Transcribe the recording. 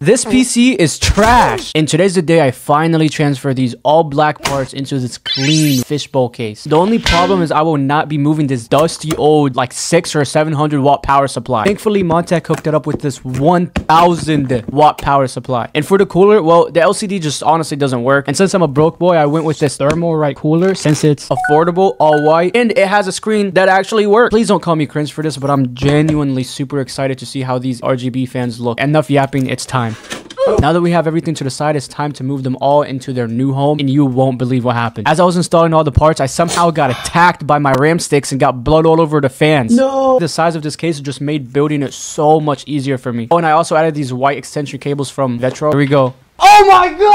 This PC is trash. And today's the day I finally transfer these all black parts into this clean fishbowl case. The only problem is I will not be moving this dusty old like 6 or 700 watt power supply. Thankfully Montech hooked it up with this 1000 watt power supply. And for the cooler, well the LCD just honestly doesn't work. And since I'm a broke boy, I went with this Thermalright cooler since it's affordable, all white, and it has a screen that actually works. Please don't call me cringe for this, but I'm genuinely super excited to see how these RGB fans look. Enough yapping, it's time. Now that we have everything to the side, it's time to move them all into their new home, and you won't believe what happened. As I was installing all the parts, I somehow got attacked by my RAM sticks and got blood all over the fans. No! The size of this case just made building it so much easier for me. Oh, and I also added these white extension cables from Vetro. Here we go. Oh my god!